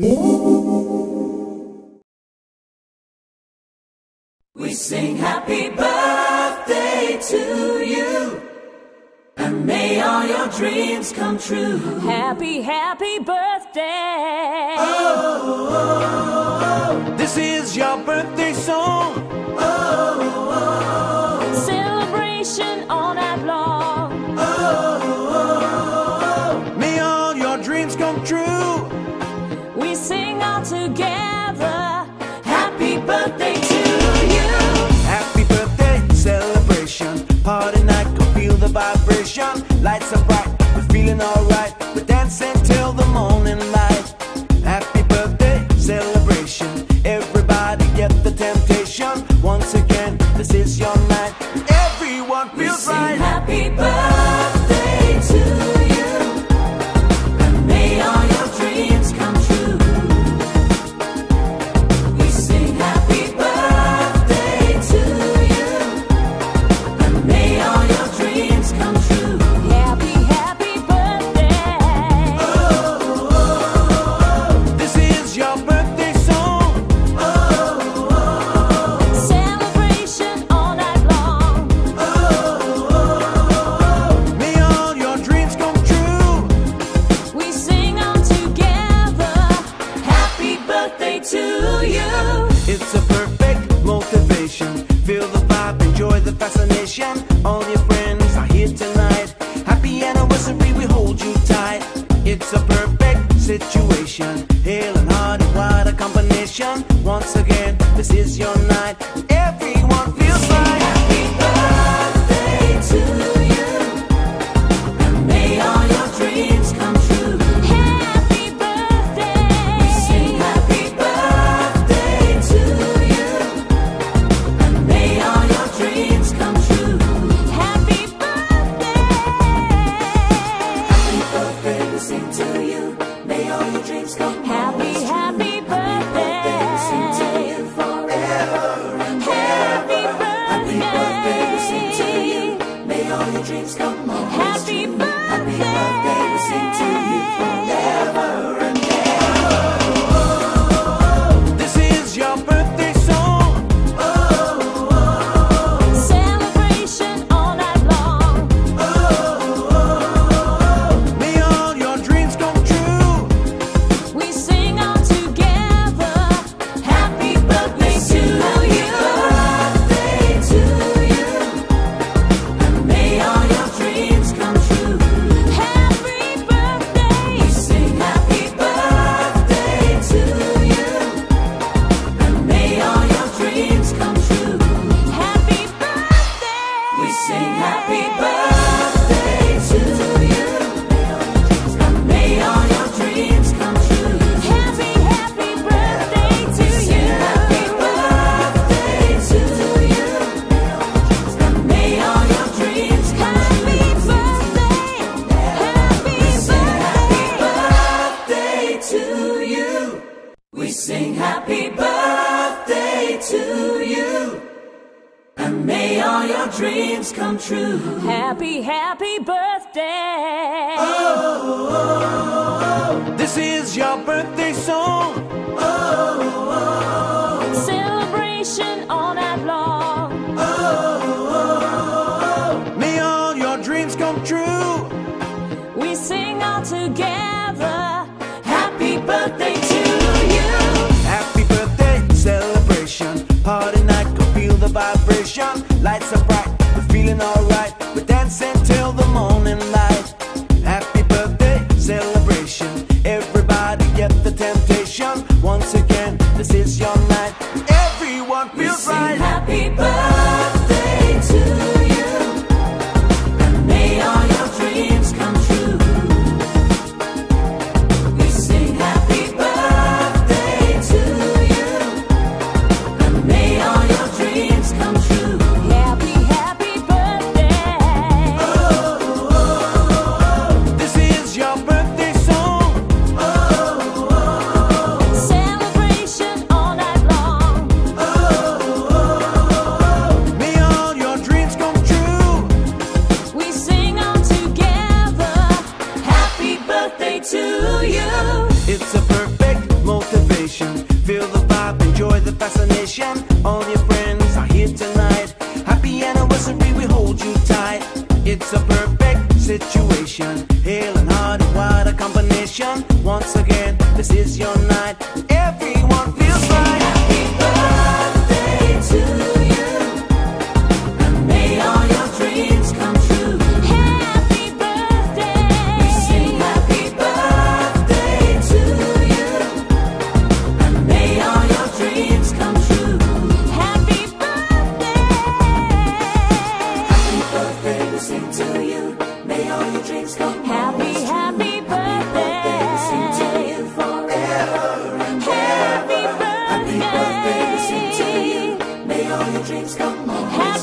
We sing happy birthday to you. And may all your dreams come true. Happy, happy birthday. Oh, oh, oh. this is your birthday song. oh. oh, oh. vibration, lights are bright, we're feeling alright, we're dancing till the morning light. Happy birthday celebration, everybody get the temptation. Once again, this is your night, everyone feels we right. Happy birthday. to you. It's a perfect motivation. Feel the vibe, enjoy the fascination. All your friends are here tonight. Happy anniversary, we hold you tight. It's a perfect situation. Hail and hearty, what a combination. Once again, this is your night. dreams come Sing happy birthday to you. And may all your dreams come true. Happy, happy birthday. Oh, oh, oh. this is your birthday song. Oh, celebration on lights are bright, we're feeling alright, we're dancing till the morning light. to you. It's a perfect motivation. Feel the vibe, enjoy the fascination. All your friends are here tonight. Happy anniversary, we hold you tight. It's a perfect situation. Hail and hearty, what a combination. Once again, this is your night. Everyone feels right. Happy birthday to you. Dreams come. Always